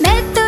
Metto